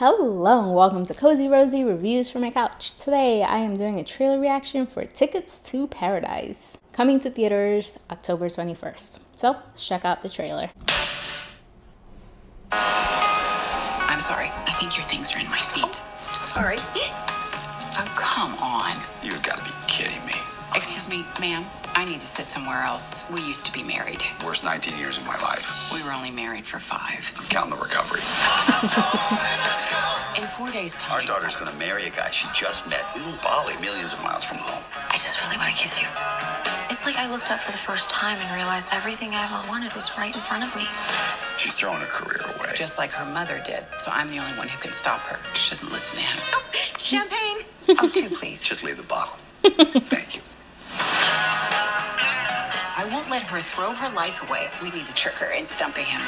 Hello and welcome to Cozy Rosi Reviews from My Couch. Today I am doing a trailer reaction for Tickets to Paradise, coming to theaters October 21st. So check out the trailer. I'm sorry. I think your things are in my seat. Oh, sorry. Oh, come on. You've got to be kidding me. Excuse me, ma'am. I need to sit somewhere else. We used to be married. Worst 19 years of my life. We were only married for five. I'm counting the recovery. In four days' time. Our daughter's going to marry a guy she just met in Bali, millions of miles from home. I just really want to kiss you. It's like I looked up for the first time and realized everything I ever wanted was right in front of me. She's throwing her career away. Just like her mother did. So I'm the only one who can stop her. She doesn't listen to him. Oh, champagne! Oh, two, please. Just leave the bottle. Thank you. I won't let her throw her life away. We need to trick her into dumping him.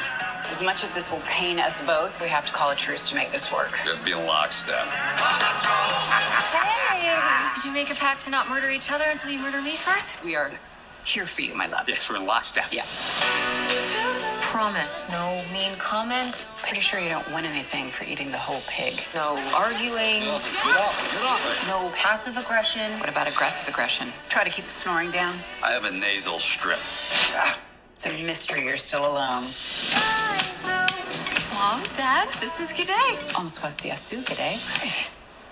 As much as this will pain us both, we have to call a truce to make this work. You have to be in lockstep. Hey! Did you make a pact to not murder each other until you murder me first? We are here for you, my love. Yes, we're in lockstep. Yes. Promise, no mean comments, Pretty sure you don't win anything for eating the whole pig. no arguing, Get up, get up. no passive aggression. What about aggressive aggression? Try to keep the snoring down. I have a nasal strip. Ah, It's a mystery you're still alone. Mom, Dad, this is Gede. Almost was siesta today.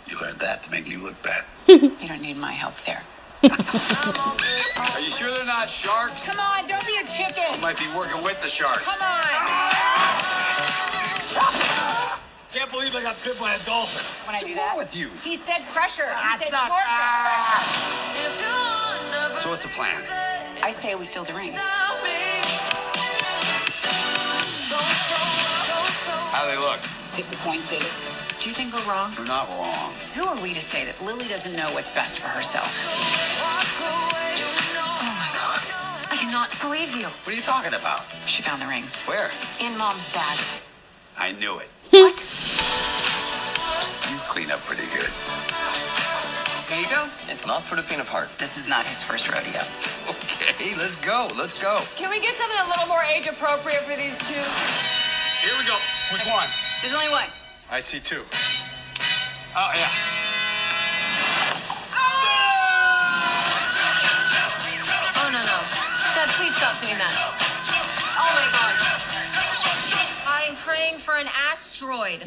you learned that to make me look bad. You don't need my help there. Are you sure they're not sharks? Come on, don't be a chicken. You Might be working with the sharks. Come on. Can't believe I got bit by a dolphin. When I What's do wrong that, with you? He said pressure. He That's said not- torture. Ah. So what's the plan? I say we steal the rings. How do they look? Disappointed. Do you think we're wrong? We're not wrong. Who are we to say that Lily doesn't know what's best for herself? Oh my god. I cannot believe you. What are you talking about? She found the rings. Where? In mom's bag. I knew it. What? You clean up pretty good. There you go. It's not for the faint of heart. This is not his first rodeo. Okay, let's go. Let's go. Can we get something a little more age appropriate for these two? Here we go. Which one? There's only one. I see two. Oh, yeah. Oh no no. Dad, please stop doing that. Oh my god. I'm praying for an asteroid.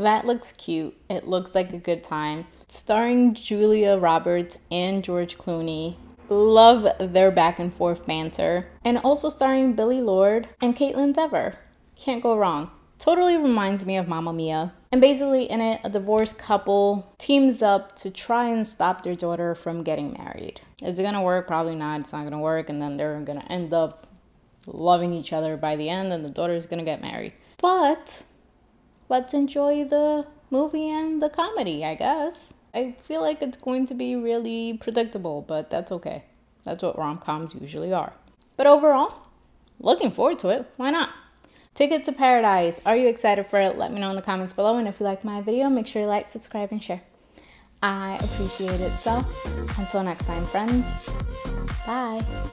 That looks cute. It looks like a good time. Starring Julia Roberts and George Clooney. Love their back and forth banter. And also starring Billie Lourd and Kaitlyn Dever. Can't go wrong. Totally reminds me of Mamma Mia. And basically, in it, a divorced couple teams up to try and stop their daughter from getting married. Is it gonna work? Probably not. It's not gonna work. And then they're gonna end up loving each other by the end, and the daughter's gonna get married. But let's enjoy the movie and the comedy, I guess. I feel like it's going to be really predictable, but that's okay. That's what rom coms usually are. But overall, looking forward to it. Why not? Ticket to Paradise. Are you excited for it? Let me know in the comments below. And if you like my video, make sure you like, subscribe, and share. I appreciate it. So, until next time, friends. Bye.